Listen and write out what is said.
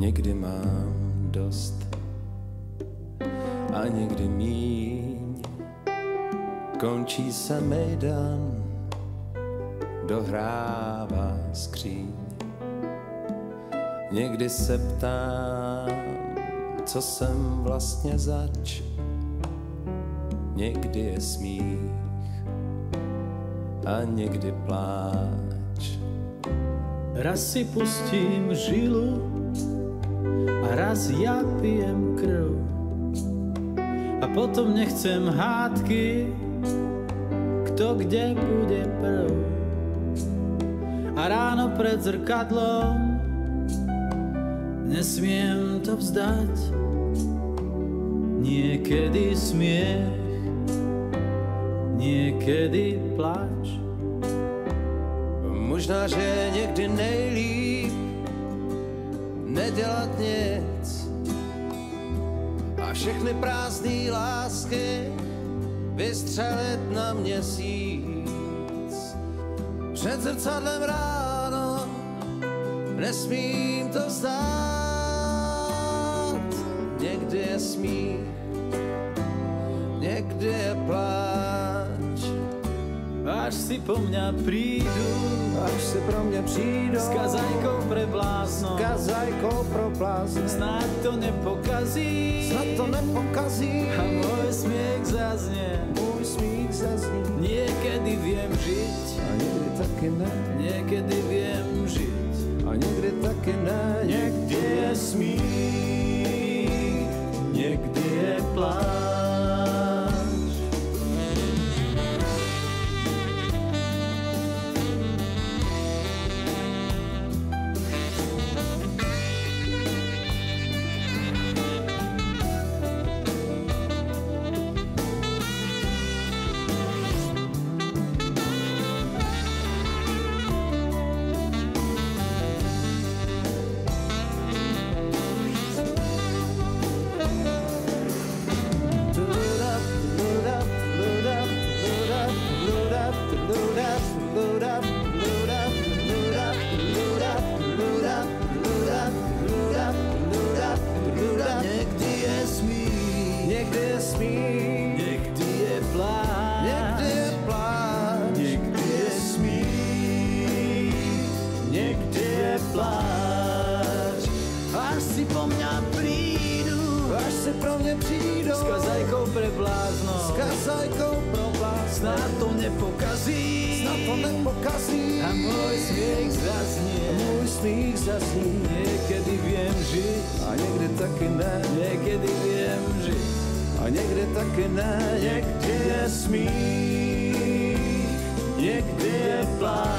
Někdy mám dost a někdy míň. Končí se mejdan, dohrává skříň. Někdy se ptám, co jsem vlastně zač. Někdy je smích a někdy pláč. Raz si pustím žilu a raz ja pijem krv. A potom nechcem hádky, kto kde bude prv. A ráno pred zrkadlom nesmiem to vzdať. Niekedy smiech, niekedy pláč. Možná, že někdy nejlíp nic a všechny prázdné lásky vystřelit na měsíc. Před zrcadlem ráno nesmím to vzdát. Někdy je smích, někdy je pláč. Až si po mňa prídu Až si pro mě přijdou s pre blázno. kazajkou pro blázny. Snáď to nepokazí Snad to nepokazí a môj smiech zaznie. Můj smích zazní Niekedy viem žiť, A někdy taky ne niekedy viem žiť. A někdy taky ne Niekdy je smích, niekdy je pláč. Je smích Niekdy je pláč. Někdy je pláč Niekdy je smích, niekde je pláč. Až si po mňa prídu Až si pro mě přijdou s kazajkou pre blázno. S kazajkou pro blázno Snad to nepokazí Snad to nepokazí a môj smiech zaznie. Můj smích zazní Niekedy viem žiť, A někdy taky ne niekedy viem. Taky ne Niekde je smích, niekde je pláč.